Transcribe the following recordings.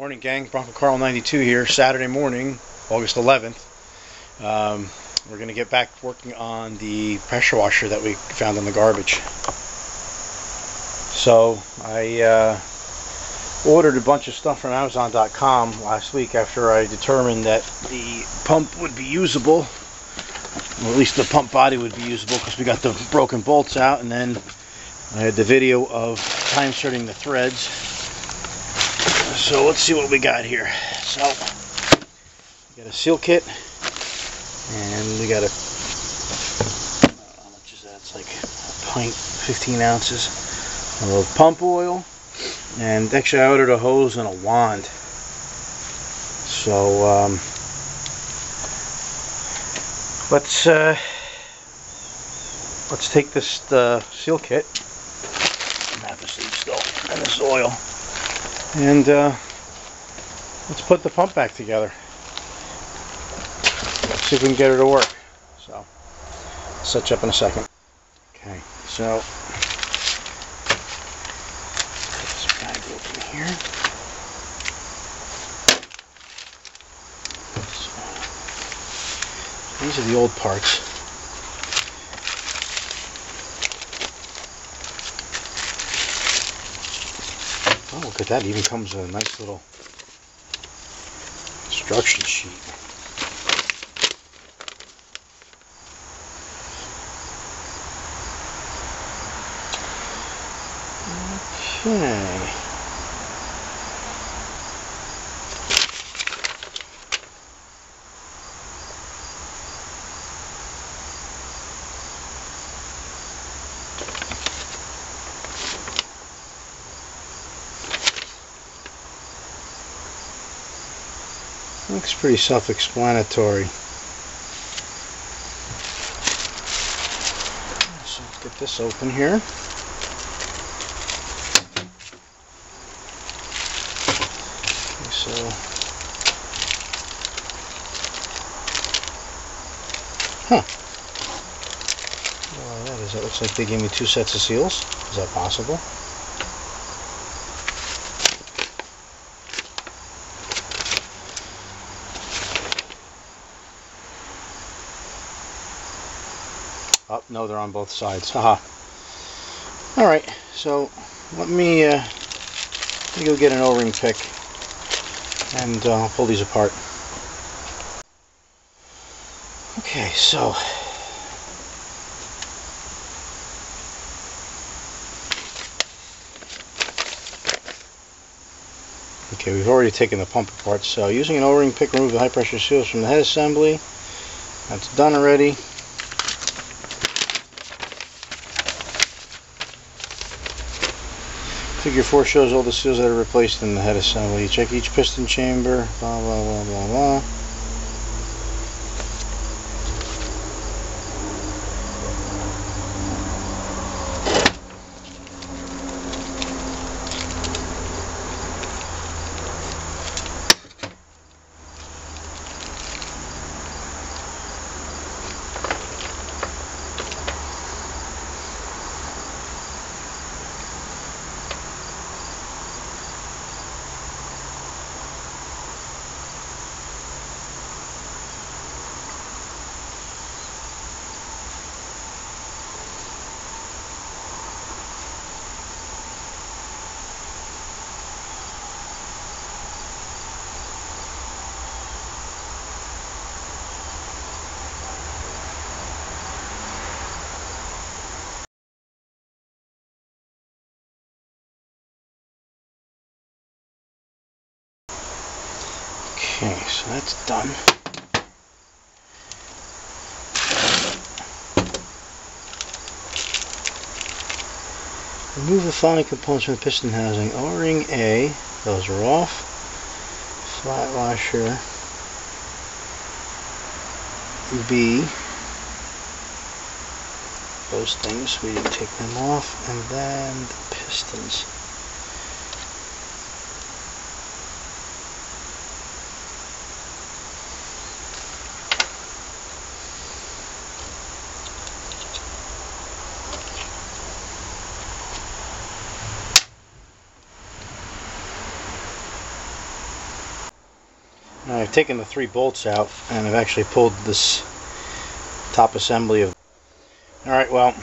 Morning, gang. Bronco Carl 92 here. Saturday morning, August 11th. Um, we're going to get back working on the pressure washer that we found in the garbage. So, I uh, ordered a bunch of stuff from Amazon.com last week after I determined that the pump would be usable. Or at least the pump body would be usable because we got the broken bolts out and then I had the video of time inserting the threads so let's see what we got here. So, we got a seal kit, and we got a, how much is that? It's like a pint, 15 ounces of pump oil, and actually I ordered a hose and a wand. So, um, let's, uh, let's take this uh, seal kit, and this oil, and uh, let's put the pump back together. See if we can get her to work. So, set you up in a second. Okay, so this bag open here. So, these are the old parts. Oh, look at that. It even comes with a nice little instruction sheet. Okay. Looks pretty self-explanatory. So let's get this open here. So Huh. Well, that is. That looks like they gave me two sets of seals. Is that possible? No, they're on both sides. Haha. Alright, so let me, uh, let me go get an O-ring pick and uh, pull these apart. Okay, so Okay, we've already taken the pump apart, so using an O-ring pick, remove the high pressure seals from the head assembly. That's done already. Figure 4 shows all the seals that are replaced in the head assembly. Check each piston chamber, blah blah blah blah blah. Okay, so that's done. Remove the following components from the piston housing. O-ring A, those are off. Flat washer B, those things, we take them off. And then the pistons. I've taken the three bolts out and I've actually pulled this top assembly of alright well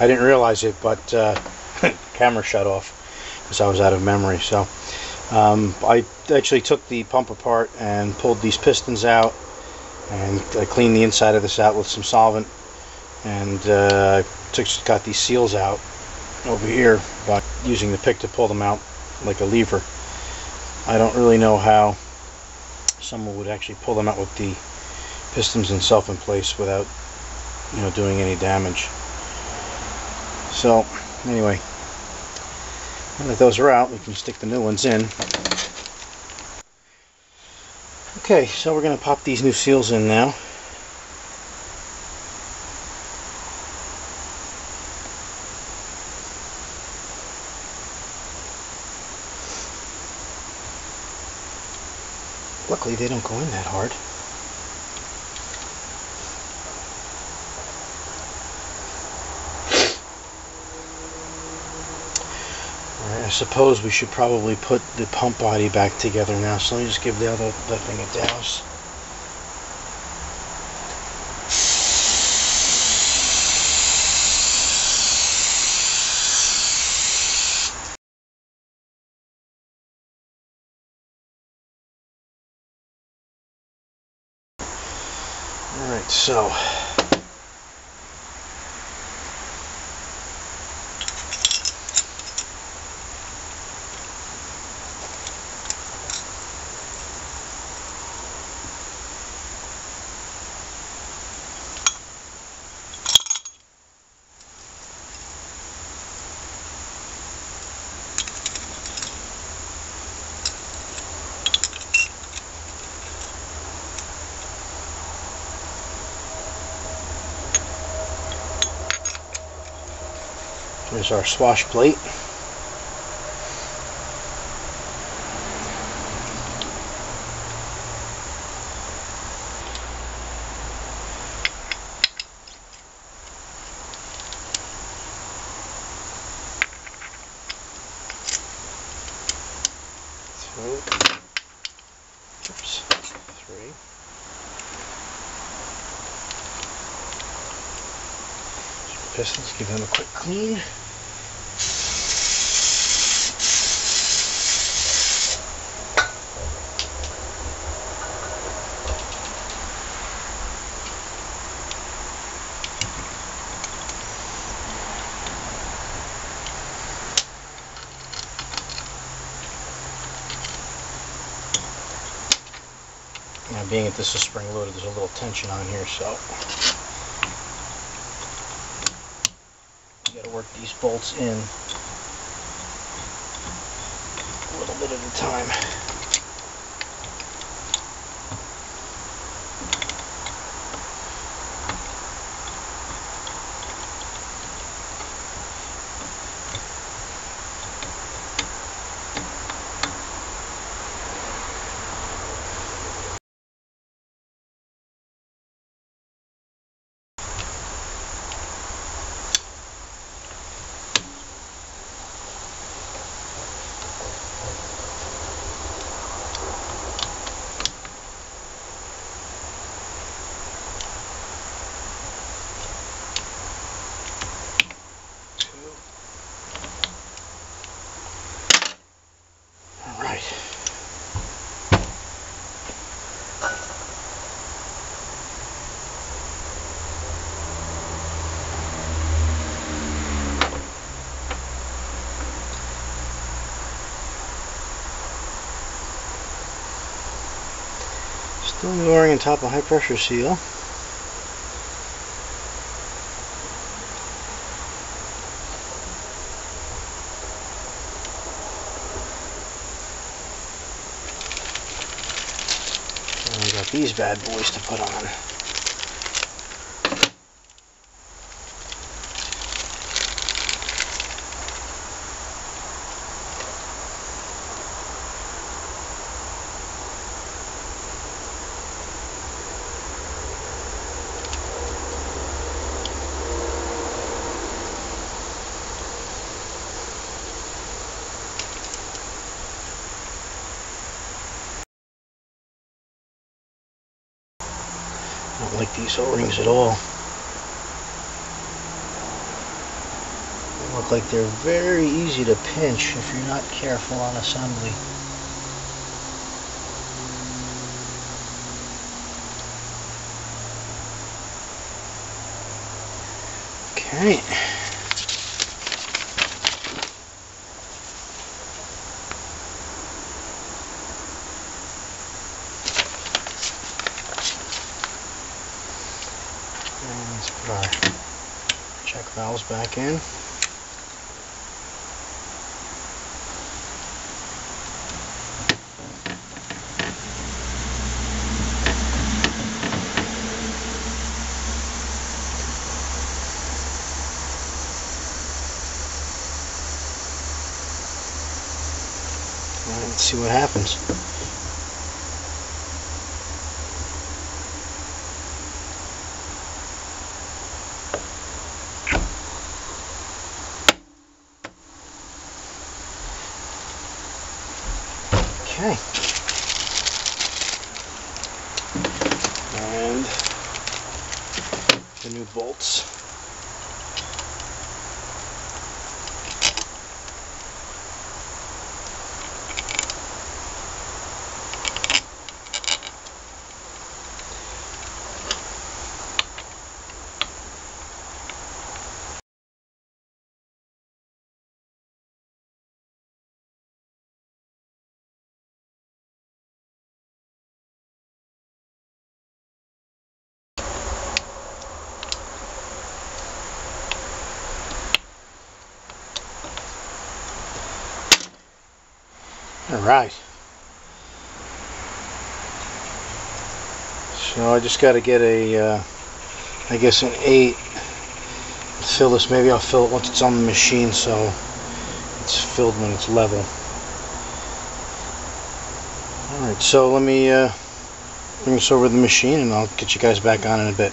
I didn't realize it but uh, camera shut off because I was out of memory so um, I actually took the pump apart and pulled these pistons out and I cleaned the inside of this out with some solvent and uh, took, got these seals out over here by using the pick to pull them out like a lever. I don't really know how someone would actually pull them out with the pistons themselves in place without you know doing any damage. So anyway, now that those are out, we can stick the new ones in. Okay, so we're going to pop these new seals in now. Luckily they don't go in that hard. I suppose we should probably put the pump body back together now, so let me just give the other the thing a douse. Alright, so There's our swash plate. Two. Oops. Three. Pistons, give them a quick clean. Being that this is spring loaded, there's a little tension on here, so you gotta work these bolts in a little bit at a time. Two. All right. Still lowering on top of high pressure seal. And we got these bad boys to put on. Like these O-rings at all. They look like they're very easy to pinch if you're not careful on assembly. Okay. Our check valves back in. All right, Let's see what happens. Okay. And the new bolts. All right. So I just got to get a, uh, I guess an eight. Fill this. Maybe I'll fill it once it's on the machine, so it's filled when it's level. All right. So let me uh, bring this over to the machine, and I'll get you guys back on in a bit.